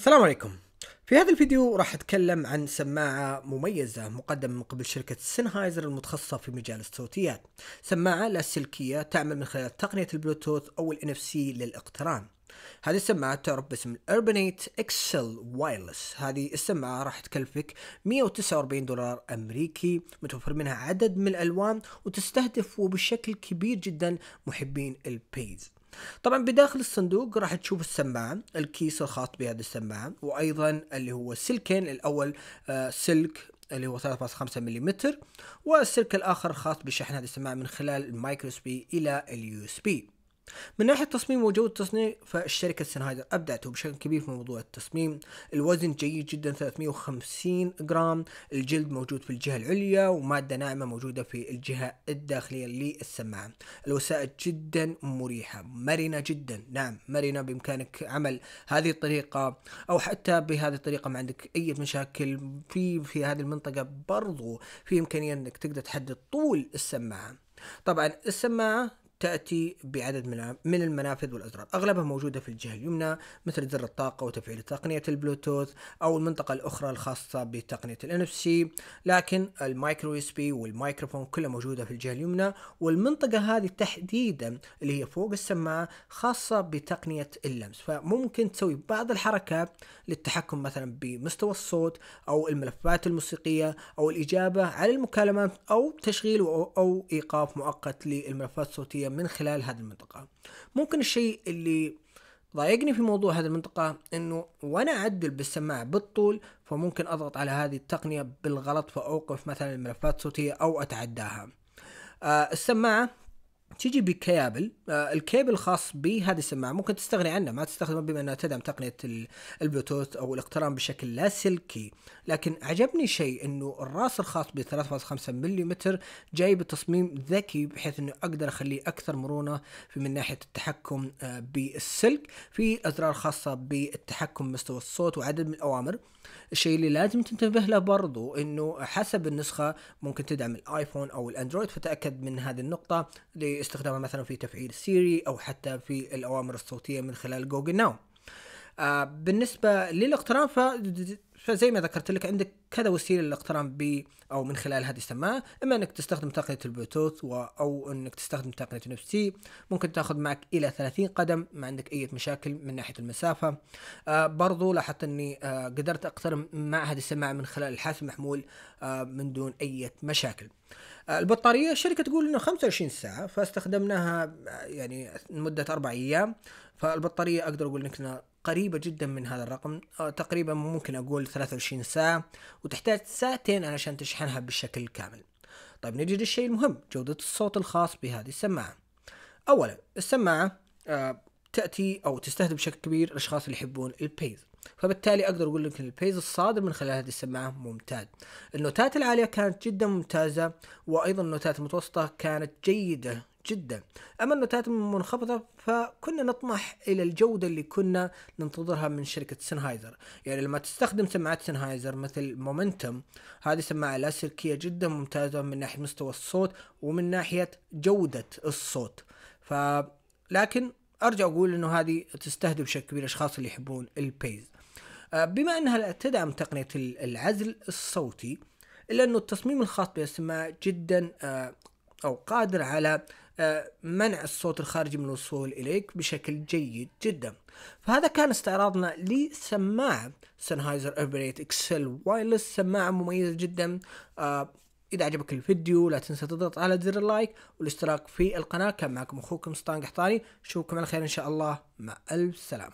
السلام عليكم. في هذا الفيديو راح أتكلم عن سماعة مميزة مقدمة من قبل شركة Sennheiser المتخصصة في مجال الصوتيات. سماعة لاسلكية تعمل من خلال تقنية البلوتوث أو ال NFC للاقتران. هذه السماعة تعرف باسم ال Urbanite XL Wireless هذه السماعة راح تكلفك 149 دولار أمريكي متوفر منها عدد من الألوان وتستهدف وبشكل كبير جدا محبين ال bass. طبعا بداخل الصندوق راح تشوف السماعة الكيس الخاص بهذه السماعة وأيضا اللي هو سلكين الأول آه سلك اللي هو 3.5 ملم والسلك الآخر خاص بشحن هذه السماعة من خلال ال micro B إلى ال USB. من ناحية التصميم وجوده التصنيع فالشركة Sennheiser ابدعت بشكل كبير في موضوع التصميم. الوزن جيد جدا 350 جرام. الجلد موجود في الجهة العليا ومادة ناعمة موجودة في الجهة الداخلية للسماعة. الوسائد جدا مريحة مرنة جدا. نعم مرنة بإمكانك عمل هذه الطريقة أو حتى بهذه الطريقة ما عندك أي مشاكل في في هذه المنطقة برضو في إمكانية إنك تقدر تحدد طول السماعة. طبعا السماعة تأتي بعدد من المنافذ والأزرار. أغلبها موجودة في الجهة اليمنى مثل زر الطاقة وتفعيل تقنية البلوتوث أو المنطقة الأخرى الخاصة بتقنية ال NFC لكن ال micro USB والميكروفون كلها موجودة في الجهة اليمنى والمنطقة هذه تحديدا اللي هي فوق السماعة خاصة بتقنية اللمس. فممكن تسوي بعض الحركات للتحكم مثلا بمستوى الصوت أو الملفات الموسيقية أو الإجابة على المكالمات أو تشغيل أو إيقاف مؤقت للملفات الصوتية من خلال هذه المنطقة. ممكن الشيء اللي ضايقني في موضوع هذه المنطقة إنه وأنا أعدل بالسماعة بالطول فممكن أضغط على هذه التقنية بالغلط فأوقف مثلا الملفات الصوتية أو أتعداها. آه السماعة تيجي بكيابل آه الكيبل الخاص بهذه السماعة ممكن تستغني عنه ما تستخدمه بما أنها تدعم تقنية البلوتوث أو الاقتران بشكل لاسلكي لكن عجبني شيء إنه الراس الخاص ب 3.5 ملم جاي بتصميم ذكي بحيث إنه أقدر أخليه أكثر مرونة من ناحية التحكم آه بالسلك. في أزرار خاصة بالتحكم مستوى الصوت وعدد من الأوامر. الشيء اللي لازم تنتبه له برضو إنه حسب النسخة ممكن تدعم الآيفون أو الأندرويد فتأكد من هذه النقطة لاستخدامها مثلا في تفعيل Siri أو حتى في الأوامر الصوتية من خلال Google Now. آه بالنسبة للاقتران فزي ما ذكرت لك عندك كذا وسيلة للاقتران ب أو من خلال هذه السماعة إما إنك تستخدم تقنية البلوتوث أو إنك تستخدم تقنية ال NFC ممكن تأخذ معك إلى 30 قدم ما عندك أي مشاكل من ناحية المسافة. آه برضو لاحظت إني آه قدرت أقترن مع هذه السماعة من خلال الحاسب المحمول آه من دون أي مشاكل. آه البطارية الشركة تقول إنه 25 ساعة فاستخدمناها يعني لمدة أربع أيام. فالبطارية أقدر أقول إنك قريبة جدا من هذا الرقم تقريبا ممكن أقول 23 ساعة وتحتاج ساعتين علشان تشحنها بشكل كامل. طيب نجي للشيء المهم جودة الصوت الخاص بهذه السماعة. أولا السماعة آه، تأتي أو تستهدف بشكل كبير الأشخاص اللي يحبون البيز. فبالتالي أقدر أقول لك ال bass الصادر من خلال هذه السماعة ممتاز. النوتات العالية كانت جدا ممتازة وأيضا النوتات المتوسطة كانت جيدة. جدا. أما النوتات المنخفضه فكنا نطمح إلى الجودة اللي كنا ننتظرها من شركة Sennheiser يعني لما تستخدم سماعات Sennheiser مثل Momentum هذه سماعة لاسلكية جدا ممتازة من ناحية مستوى الصوت ومن ناحية جودة الصوت. ف لكن أرجع أقول إنه هذه تستهدف بشكل كبير الأشخاص اللي يحبون ال bass. آه، بما إنها تدعم تقنية العزل الصوتي إلا إنه التصميم الخاص بالسماعه جدا آه، أو قادر على منع الصوت الخارجي من الوصول إليك بشكل جيد جدا. فهذا كان استعراضنا لسماعه Sennheiser Urbanite XL Wireless سماعه مميزه جدا. إذا عجبك الفيديو لا تنسى تضغط على زر ال like والاشتراك في القناة. كان معكم أخوكم سلطان القحطاني اشوفكم على خير إن شاء الله. مع ألف سلامة.